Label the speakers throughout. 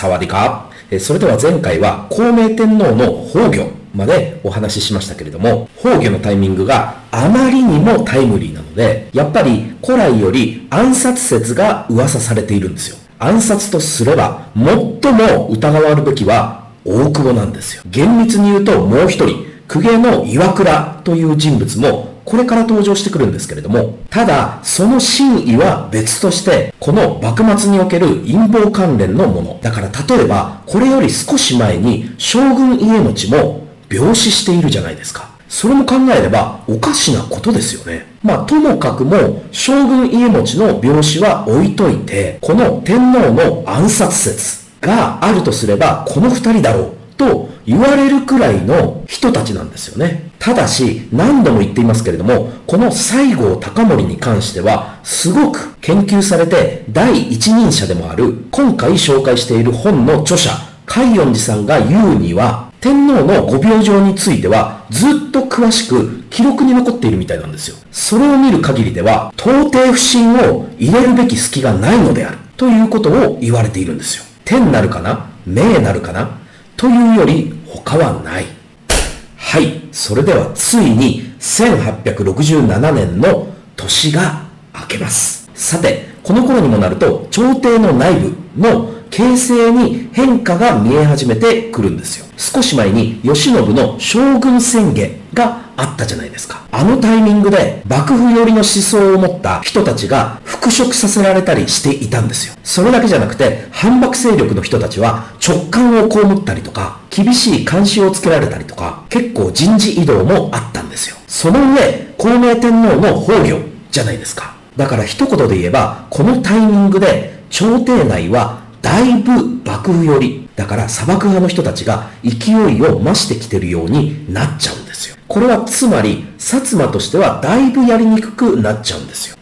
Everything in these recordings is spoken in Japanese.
Speaker 1: サワディカ。それでは前回は孔明天皇の崩御までお話ししましたけれども、崩御のタイミングがあまりにもタイムリーなので、やっぱり古来より暗殺説が噂されているんですよ。暗殺とすれば、最も疑わるべきは大久保なんですよ。厳密に言うともう一人、公家の岩倉という人物もこれから登場してくるんですけれども、ただ、その真意は別として、この幕末における陰謀関連のもの。だから例えば、これより少し前に将軍家持も病死しているじゃないですか。それも考えればおかしなことですよね。まあ、ともかくも、将軍家持の病死は置いといて、この天皇の暗殺説があるとすれば、この二人だろうと言われるくらいの人たちなんですよね。ただし、何度も言っていますけれども、この西郷隆盛に関しては、すごく研究されて第一人者でもある、今回紹介している本の著者、海音寺さんが言うには、天皇のご病状については、ずっと詳しく記録に残っているみたいなんですよ。それを見る限りでは、到底不信を入れるべき隙がないのである、ということを言われているんですよ。天なるかな？命なるかな？というより他はない。はい。それではついに1867年の年が明けます。さて、この頃にもなると、朝廷の内部の形勢に変化が見え始めてくるんですよ。少し前に慶喜の将軍宣言があったじゃないですか。あのタイミングで幕府寄りの思想を持った人たちが復職させられたりしていたんですよ。それだけじゃなくて反幕勢力の人たちは直感を被ったりとか厳しい監視をつけられたりとか結構人事異動もあったんですよ。その上、孔明天皇の崩御じゃないですか。だから一言で言えばこのタイミングで朝廷内はだいぶ幕府寄り。だから砂漠派の人たちが勢いを増してきてるようになっちゃうんです。これはつまり、薩摩としてはだいぶやりにくくなっちゃうんですよ。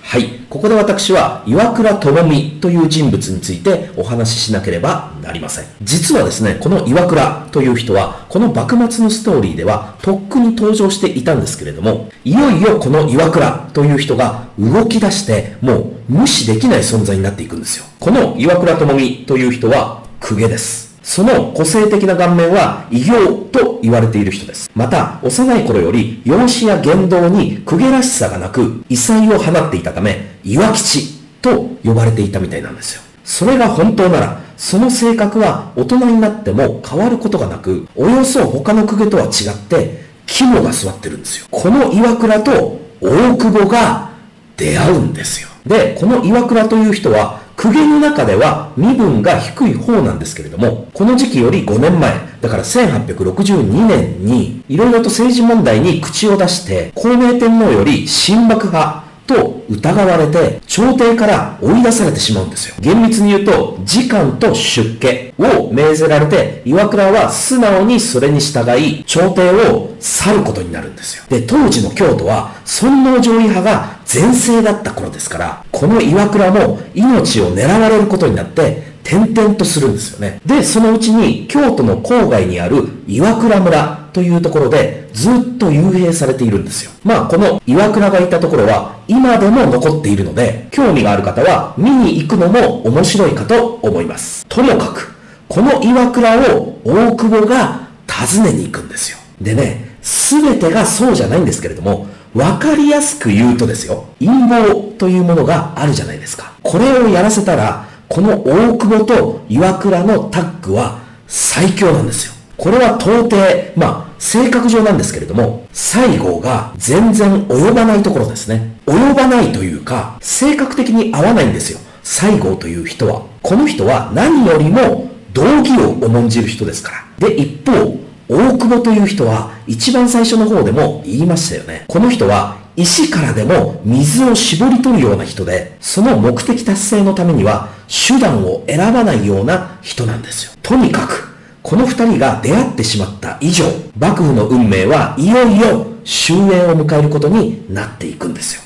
Speaker 1: はい。ここで私は岩倉智美という人物についてお話ししなければなりません。実はですね、この岩倉という人は、この幕末のストーリーではとっくに登場していたんですけれども、いよいよこの岩倉という人が動き出して、もう無視できない存在になっていくんですよ。この岩倉智美という人は公家です。その個性的な顔面は異形と言われている人です。また、幼い頃より容姿や言動に公家らしさがなく、異彩を放っていたため、岩吉と呼ばれていたみたいなんですよ。それが本当なら、その性格は大人になっても変わることがなく、およそ他の公家とは違って、肝が座ってるんですよ。この岩倉と大久保が出会うんですよ。で、この岩倉という人は、公家の中では身分が低い方なんですけれども、この時期より5年前、だから1862年に、いろいろと政治問題に口を出して、孔明天皇より新幕派、と疑われて、朝廷から追い出されてしまうんですよ。厳密に言うと、時間と出家を命ぜられて、岩倉は素直にそれに従い、朝廷を去ることになるんですよ。で、当時の京都は、尊王攘夷派が全盛だった頃ですから、この岩倉も命を狙われることになって、転々とするんですよね。で、そのうちに京都の郊外にある岩倉村というところでずっと幽閉されているんですよ。まあ、この岩倉がいたところは今でも残っているので、興味がある方は見に行くのも面白いかと思います。ともかく、この岩倉を大久保が訪ねに行くんですよ。でね、すべてがそうじゃないんですけれども、わかりやすく言うとですよ、陰謀というものがあるじゃないですか。これをやらせたら、この大久保と岩倉のタッグは最強なんですよ。これは到底、まあ、性格上なんですけれども、西郷が全然及ばないところですね。及ばないというか、性格的に合わないんですよ。西郷という人は。この人は何よりも道義を重んじる人ですから。で、一方、大久保という人は一番最初の方でも言いましたよね。この人は石からでも水を絞り取るような人で、その目的達成のためには手段を選ばないような人なんですよ。とにかく、この二人が出会ってしまった以上、幕府の運命はいよいよ終焉を迎えることになっていくんですよ。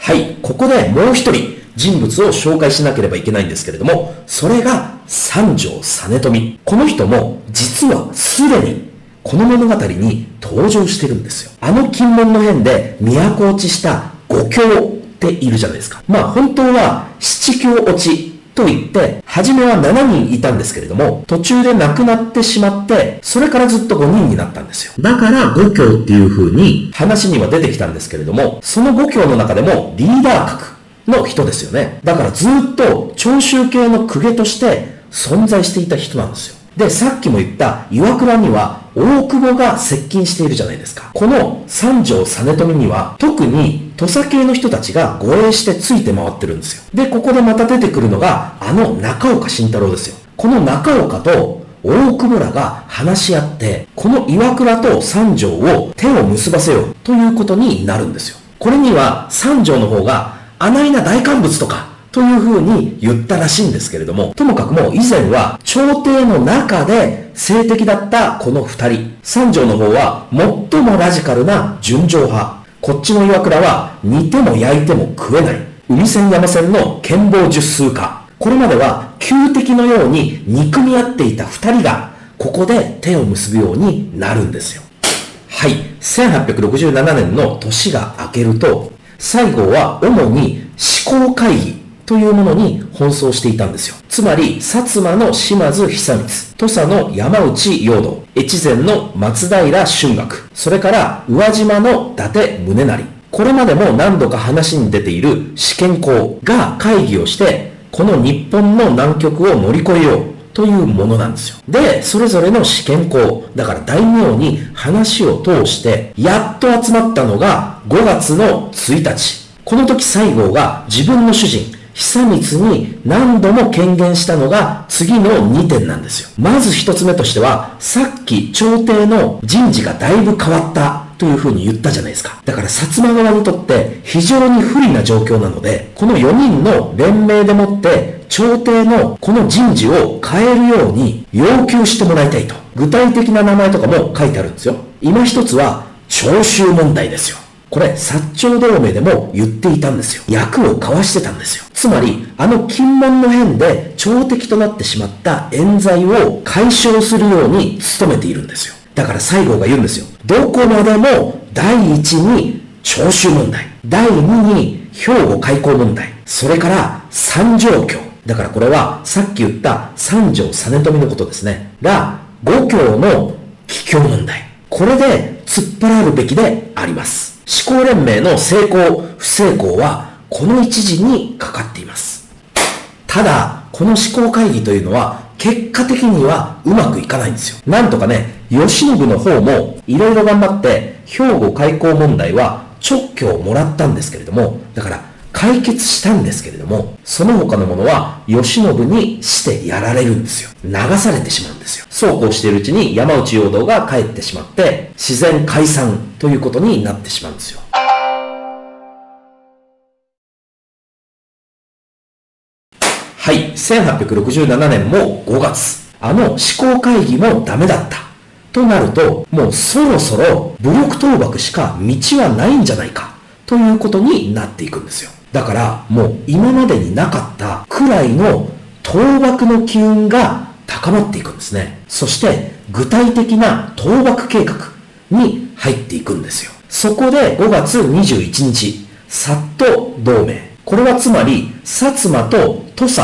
Speaker 1: はい、ここでもう一人人物を紹介しなければいけないんですけれども、それが三条実富。この人も実はすでにこの物語に登場してるんですよ。あの金門の変で都落ちした五教っているじゃないですか。まあ本当は七教落ちと言って、初めは7人いたんですけれども、途中で亡くなってしまって、それからずっと5人になったんですよ。だから5教っていう風に話には出てきたんですけれども、その5教の中でもリーダー格の人ですよね。だからずっと長州系の公家として存在していた人なんですよ。で、さっきも言った岩倉には大久保が接近しているじゃないですか。この三条実富には特に土佐系の人たちが護衛してついて回ってるんですよ。で、ここでまた出てくるのがあの中岡慎太郎ですよ。この中岡と大久保らが話し合って、この岩倉と三条を手を結ばせようということになるんですよ。これには三条の方が、あないな大乾物とか、というふうに言ったらしいんですけれども、ともかくも以前は朝廷の中で性的だったこの二人。三条の方は最もラジカルな純情派。こっちの岩倉は煮ても焼いても食えない。海線山線の剣謀十数家。これまでは旧敵のように憎み合っていた二人が、ここで手を結ぶようになるんですよ。はい。1867年の年が明けると、西郷は主に思考会議というものに奔走していたんですよ。つまり、薩摩の島津久光、土佐の山内陽道、越前の松平春学、それから宇和島の伊達宗成。これまでも何度か話に出ている試験校が会議をして、この日本の南極を乗り越えようというものなんですよ。で、それぞれの試験校、だから大名に話を通して、やっと集まったのが5月の1日。この時西郷が自分の主人、久光に何度も権限したのが次の2点なんですよ。まず1つ目としては、さっき朝廷の人事がだいぶ変わったというふうに言ったじゃないですか。だから薩摩側にとって非常に不利な状況なので、この4人の連名でもって朝廷のこの人事を変えるように要求してもらいたいと。具体的な名前とかも書いてあるんですよ。今一つは徴収問題ですよ。これ、薩長同盟でも言っていたんですよ。役を交わしてたんですよ。つまり、あの金門の変で朝敵となってしまった冤罪を解消するように努めているんですよ。だから西郷が言うんですよ。どこまでも第一に徴収問題。第二に兵庫開港問題。それから三条教。だからこれはさっき言った三条実富のことですね。が、五教の帰郷問題。これで突っ張らるべきであります。思考連盟の成功、不成功は、この一時にかかっています。ただ、この思考会議というのは、結果的にはうまくいかないんですよ。なんとかね、吉信の方も、いろいろ頑張って、兵庫開港問題は直挙をもらったんですけれども、だから、解決したんですけれども、その他のものは、慶喜にしてやられるんですよ。流されてしまうんですよ。そうこうしているうちに山内陽道が帰ってしまって、自然解散ということになってしまうんですよ。はい、1867年も5月、あの思考会議もダメだった。となると、もうそろそろ武力倒幕しか道はないんじゃないか、ということになっていくんですよ。だからもう今までになかったくらいの倒幕の機運が高まっていくんですね。そして具体的な倒幕計画に入っていくんですよ。そこで5月21日、サット同盟。これはつまり、薩摩と土佐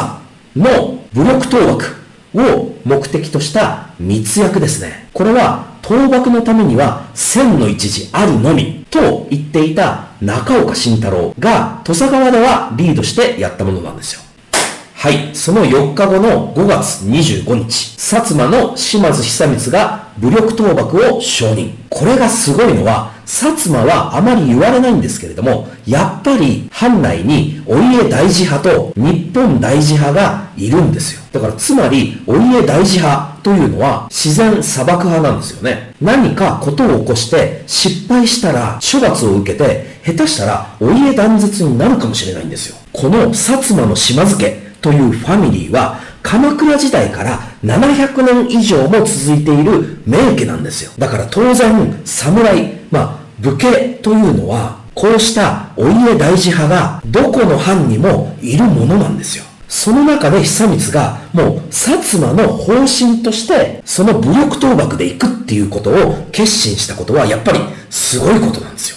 Speaker 1: の武力倒幕を目的とした密約ですね。これは倒幕のためには千の一時あるのみと言っていた中岡慎太郎が土佐川ではリードしてやったものなんですよ。はい。その4日後の5月25日、薩摩の島津久光が武力倒幕を承認。これがすごいのは、薩摩はあまり言われないんですけれども、やっぱり藩内にお家大事派と日本大事派がいるんですよ。だからつまり、お家大事派というのは自然砂漠派なんですよね。何かことを起こして失敗したら処罰を受けて、下手したらお家断絶になるかもしれないんですよ。この薩摩の島津家というファミリーは鎌倉時代から700年以上も続いている名家なんですよ。だから当然、侍、まあ、武家というのは、こうしたお家大事派がどこの藩にもいるものなんですよ。その中で久光がもう薩摩の方針としてその武力倒幕で行くっていうことを決心したことはやっぱりすごいことなんですよ。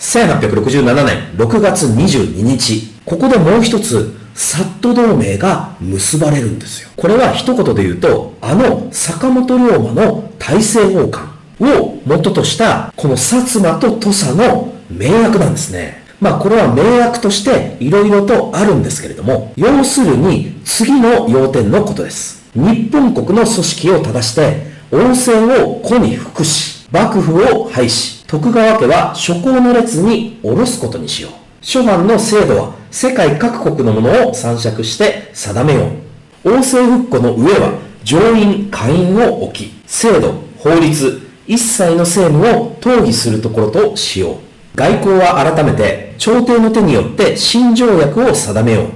Speaker 1: 1867年6月22日、ここでもう一つサット同盟が結ばれるんですよ。これは一言で言うと、あの坂本龍馬の大政奉還を元としたこの薩摩と土佐の盟約なんですね。まあこれは盟約として色々とあるんですけれども、要するに次の要点のことです。日本国の組織を正して、王政を古に服し、幕府を廃し、徳川家は諸行の列に下ろすことにしよう。諸藩の制度は世界各国のものを参酌して定めよう。王政復古の上は上院、下院を置き、制度、法律、一切の政務を討議するところとしよう。外交は改めて朝廷の手によって新条約を定めよう。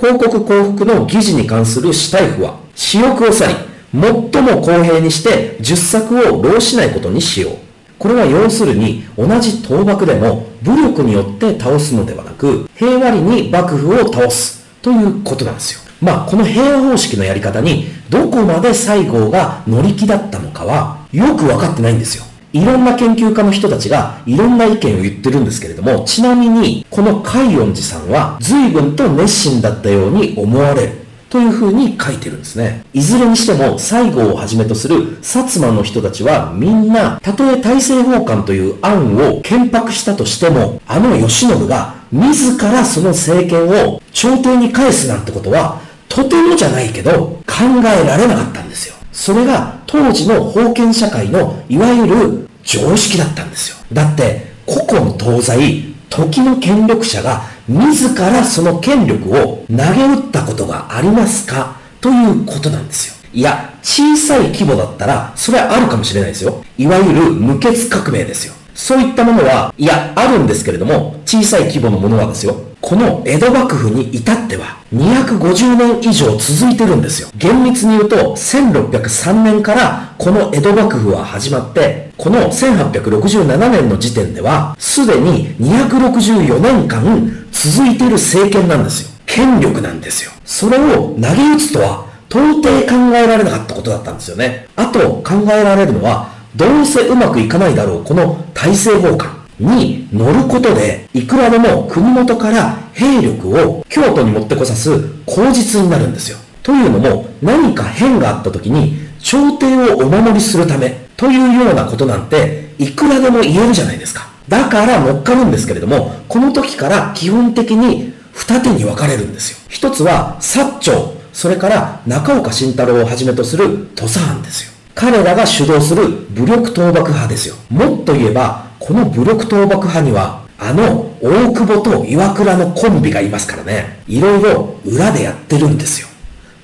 Speaker 1: 広告幸福の議事に関する死体譜は、私欲を去り、最も公平にして10作を浪しないことにしよう。これは要するに同じ倒幕でも武力によって倒すのではなく平和裏に幕府を倒すということなんですよ。まあこの平和方式のやり方にどこまで西郷が乗り気だったのかはよく分かってないんですよ。いろんな研究家の人たちがいろんな意見を言ってるんですけれども、ちなみにこの海音寺さんは随分と熱心だったように思われる。というふうに書いてるんですね。いずれにしても、西郷をはじめとする薩摩の人たちはみんな、たとえ大政奉還という案を憲白したとしても、あの慶喜が自らその政権を朝廷に返すなんてことは、とてもじゃないけど、考えられなかったんですよ。それが当時の封建社会のいわゆる常識だったんですよ。だって、古今東西、時の権力者が自らその権力を投げ打ったことがありますか？ということなんですよ。いや、小さい規模だったら、それはあるかもしれないですよ。いわゆる無血革命ですよ。そういったものは、いや、あるんですけれども、小さい規模のものはですよ。この江戸幕府に至っては、250年以上続いてるんですよ。厳密に言うと、1603年からこの江戸幕府は始まって、この1867年の時点では、すでに264年間続いている政権なんですよ。権力なんですよ。それを投げ打つとは、到底考えられなかったことだったんですよね。あと考えられるのは、どうせうまくいかないだろう、この大政奉還に乗ることで、いくらでも国元から兵力を京都に持ってこさす口実になるんですよ。というのも、何か変があった時に、朝廷をお守りするためというようなことなんて、いくらでも言えるじゃないですか。だから乗っかるんですけれども、この時から基本的に二手に分かれるんですよ。一つは、薩長、それから中岡慎太郎をはじめとする土佐藩ですよ。彼らが主導する武力倒幕派ですよ。もっと言えば、この武力倒幕派には、あの大久保と岩倉のコンビがいますからね、いろいろ裏でやってるんですよ。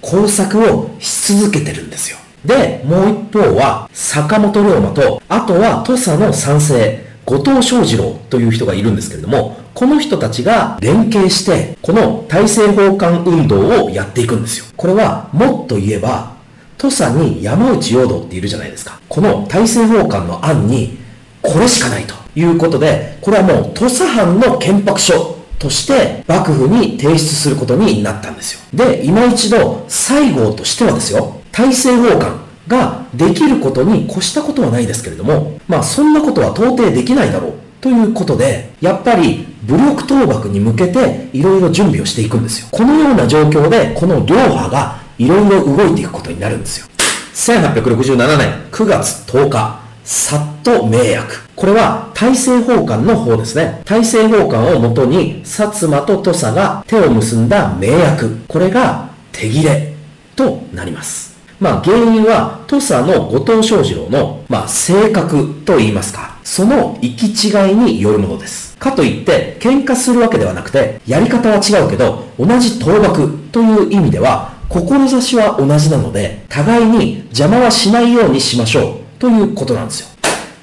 Speaker 1: 工作をし続けてるんですよ。で、もう一方は、坂本龍馬と、あとは土佐の賛成、後藤正二郎という人がいるんですけれども、この人たちが連携して、この大政奉還運動をやっていくんですよ。これは、もっと言えば、土佐に山内陽道っているじゃないですか。この大政奉還の案に、これしかないということで、これはもう土佐藩の憲白書として幕府に提出することになったんですよ。で、今一度、西郷としてはですよ、大政奉還ができることに越したことはないですけれども、まあそんなことは到底できないだろうということで、やっぱり武力倒幕に向けていろいろ準備をしていくんですよ。このような状況で、この両派がいろいろ動いていくことになるんですよ。1867年9月10日、サット名約。これは大政奉還の方ですね。大政奉還をもとに、薩摩と土佐が手を結んだ名約。これが手切れとなります。まあ原因は土佐の後藤正二郎の、まあ、性格と言いますか、その行き違いによるものです。かといって喧嘩するわけではなくて、やり方は違うけど、同じ倒幕という意味では、志は同じなので、互いに邪魔はしないようにしましょうということなんですよ。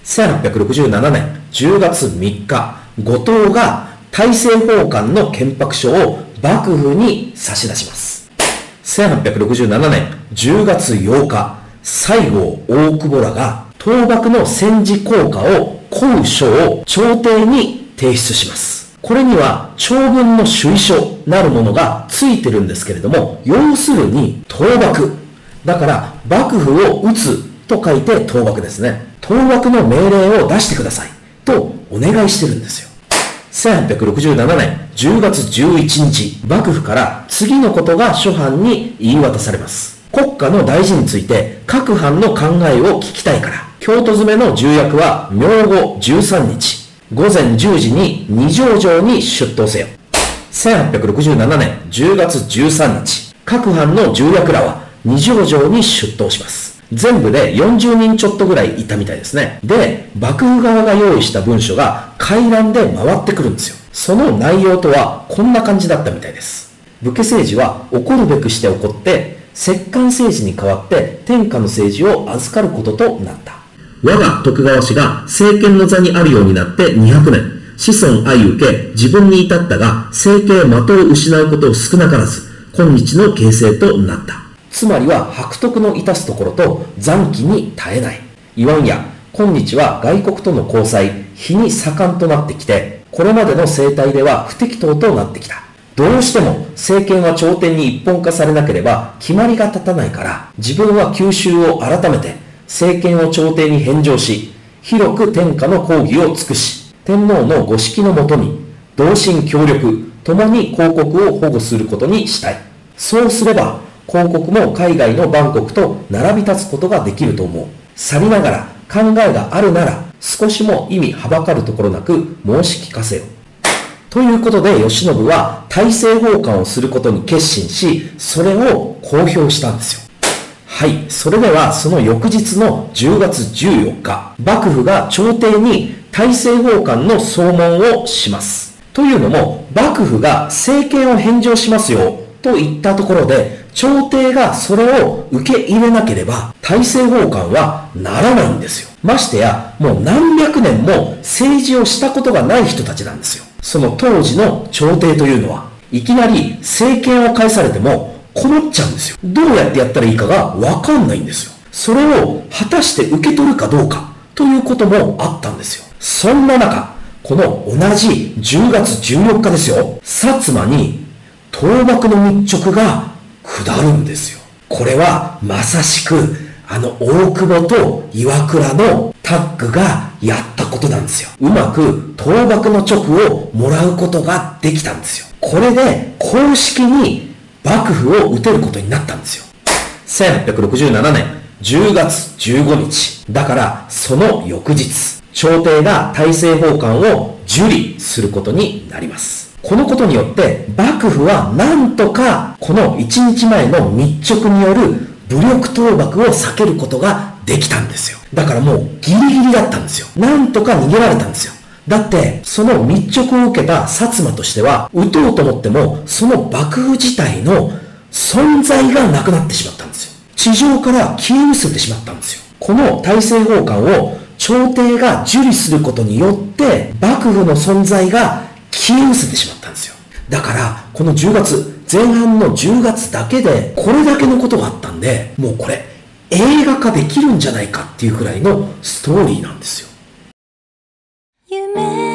Speaker 1: 1867年10月3日、後藤が大政奉還の憲白書を幕府に差し出します。1867年10月8日、西郷大久保らが倒幕の戦時効果を問う書を朝廷に提出します。これには長文の主意書なるものがついてるんですけれども、要するに倒幕。だから幕府を撃つと書いて倒幕ですね。倒幕の命令を出してくださいとお願いしてるんですよ。1867年10月11日、幕府から次のことが諸藩に言い渡されます。国家の大事について各藩の考えを聞きたいから、京都詰めの重役は明後13日、午前10時に二条城に出頭せよ。1867年10月13日、各藩の重役らは二条城に出頭します。全部で40人ちょっとぐらいいたみたいですね。で、幕府側が用意した文書が回覧で回ってくるんですよ。その内容とはこんな感じだったみたいです。武家政治は怒るべくして怒って、摂関政治に代わって天下の政治を預かることとなった。我が徳川氏が政権の座にあるようになって200年、子孫愛受け、自分に至ったが、政権的を失うことを少なからず、今日の形成となった。つまりは白徳の致すところと残機に耐えない。言わんや、今日は外国との交際、日に盛んとなってきて、これまでの政態では不適当となってきた。どうしても政権は朝廷に一本化されなければ決まりが立たないから自分は吸収を改めて政権を朝廷に返上し広く天下の講義を尽くし天皇のご指揮のもとに同心協力共に広告を保護することにしたいそうすれば広告も海外の万国と並び立つことができると思う去りながら考えがあるなら少しも意味はばかるところなく申し聞かせよということで、慶喜は大政奉還をすることに決心し、それを公表したんですよ。はい。それでは、その翌日の10月14日、幕府が朝廷に大政奉還の総問をします。というのも、幕府が政権を返上しますよ、と言ったところで、朝廷がそれを受け入れなければ、大政奉還はならないんですよ。ましてや、もう何百年も政治をしたことがない人たちなんですよ。その当時の朝廷というのは、いきなり政権を返されても困っちゃうんですよ。どうやってやったらいいかがわかんないんですよ。それを果たして受け取るかどうかということもあったんですよ。そんな中、この同じ10月14日ですよ、薩摩に倒幕の密直が下るんですよ。これはまさしくあの大久保と岩倉のタッグがやったことなんですよ。うまく倒幕の直をもらうことができたんですよ。これで公式に幕府を撃てることになったんですよ。1867年10月15日。だからその翌日、朝廷が大政奉還を受理することになります。このことによって幕府はなんとかこの1日前の密直による武力倒幕を避けることができたんですよ。だからもうギリギリだったんですよ。なんとか逃げられたんですよ。だって、その密直を受けた薩摩としては、撃とうと思っても、その幕府自体の存在がなくなってしまったんですよ。地上から消え失せてしまったんですよ。この大政奉還を朝廷が受理することによって、幕府の存在が消え失せてしまったんですよ。だから、この10月、前半の10月だけでこれだけのことがあったんで、もうこれ映画化できるんじゃないかっていうくらいのストーリーなんですよ。
Speaker 2: 夢